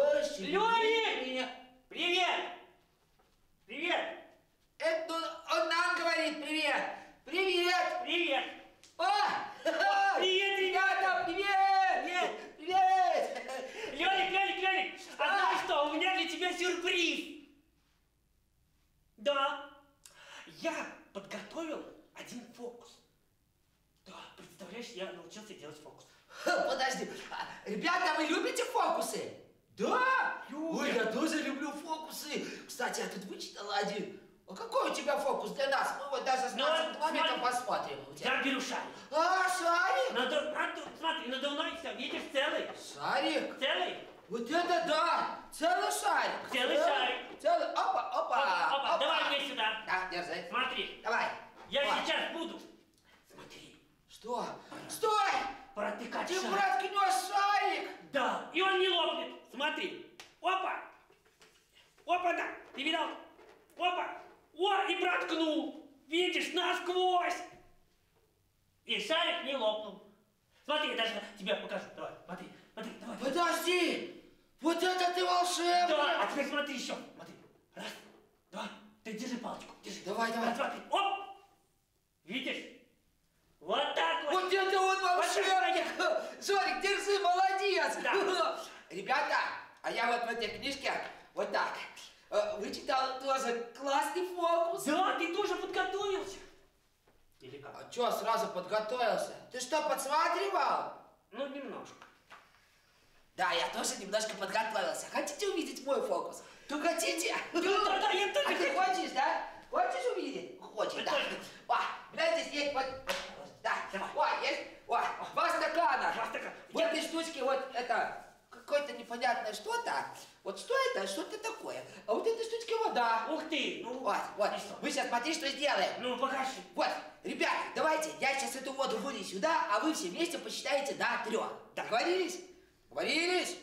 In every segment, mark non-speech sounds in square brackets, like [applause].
Больше Лёвик! Меня... Привет! Привет! Это он нам говорит привет! Привет! Привет! О! [laughs] Привет, ребята! Привет! Привет! Привет! Лёлик, Лёлик, Лёлик! А знаешь что, у меня для тебя сюрприз! Да, я подготовил один фокус. Да, представляешь, я научился делать фокус. Подожди, а, ребята, вы любите фокусы? Да? Любим. Ой, я тоже люблю фокусы. Кстати, я тут вычитал один. А какой у тебя фокус для нас? Мы вот даже с Ну, нашим моментом смотри. посмотрим. У тебя. Я беру шарик. А, шарик? Надо, надо, смотри, надувной все, видишь, целый. Шарик? Целый. Вот это да! Целый шарик! Целый шарик. Целый, опа, опа, Опа, опа, давай мне сюда. Да, держи. Смотри, Давай. я Ой. сейчас буду. Смотри, Что? Стой! Протыкать Ты шарик. проткнешь шарик! Да, и он не лопнет. Смотри. Опа. Опа, да. Ты видал? Опа. О, и проткнул. Видишь, насквозь. И шарик не лопнул. Смотри, я даже тебе покажу. Давай, смотри, смотри, давай. Подожди! Вот это ты волшебник! Да, а теперь смотри еще. Смотри. Раз, два. Ты держи палочку, держи. Давай, давай. Раз, два, три. Оп. Видишь? Вот так вот. Вот это он волшебник! Вот Жорик, держи, молодец! Да. Ребята, а я вот в этой книжке вот так э, вычитал тоже классный фокус. Да, ты тоже подготовился. Или как? А чё, сразу подготовился? Ты что, подсматривал? Ну, немножко. Да, я тоже немножко подготовился. Хотите увидеть мой фокус? Ну, хотите? [laughs] Да, да, да, я тоже А ты хочу. хочешь, да? Хочешь увидеть? Хочешь, да. О, меня здесь есть вот... Да, Давай. О, есть? О, два стакана. Два стакана. В этой штучке вот это... Какое-то непонятное что-то. Вот что это? Что-то такое. А вот этой штучке вода. Ух ты! Ну, Вот, вот. что? Мы сейчас смотри, что сделаем. Ну, покажи. Вот, ребят, давайте, я сейчас эту воду вылью сюда, а вы все вместе посчитаете до трех. Договорились? Договорились?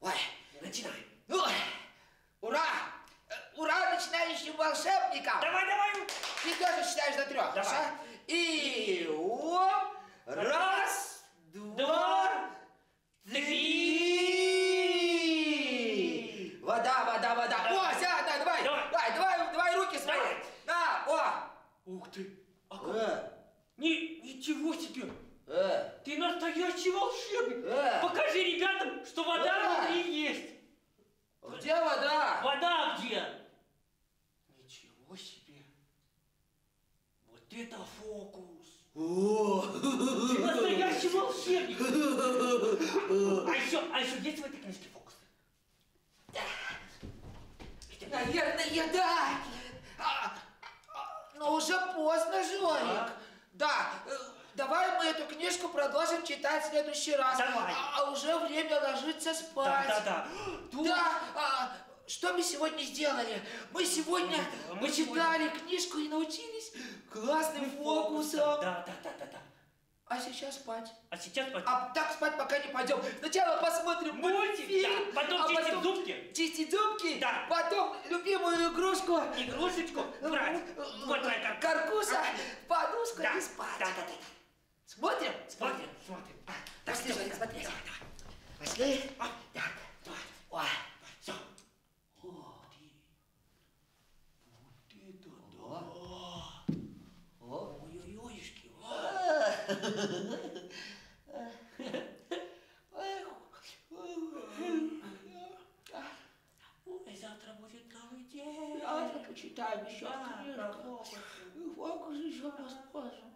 Ой, Начинай. ой, ура! Э, Ура начинающим волшебникам! Давай, давай. Ты тоже считаешь до трех, Давай. хорошо? И оп, раз, два, Два, три. Вода, вода, вода. Давай. О, ся, да, давай, Давай. давай, давай, давай руки свои. Давай. На, о. Ух ты. А как? Э, Ни, ничего себе. э. Ты настоящий волшебник. Э. Покажи ребятам, что вода Да. внутри есть. Где вода? Вода где? Ничего себе. Вот это фокус. О, Ты настоящий волшебник. А еще, а еще есть в этой книжке фокусы? Наверное, да. А, а, но уже поздно, Жорик. Так. Да, э, давай мы эту книжку продолжим читать в следующий раз. Давай. А, а уже время ложиться спать. Да, да, да. Тут- Да, а, что мы сегодня сделали? Мы сегодня Мы почитали книжку и научились классным фокусам. Да, да, да, да, да. А сейчас спать. А сейчас пойдем. А так спать пока не пойдем. Сначала посмотрим Мультик, мультфильм, да. Потом а чистить зубки. Чистить зубки, Да. потом любимую игрушку. Игрушечку брать. Вот карта. Каркуса, подушку Да, и спать. да, да, да. Смотрим? Смотрим, смотрим. А, Пошли, всё, Женя, смотреть. давай, давай. Пошли. А, Так. давай. Ой. Все. Ты. Вот это да. Ой-ой-ойшки. Ой, завтра будет новый день. Давайте почитаем еще книжку. Фокус еще посмотрим.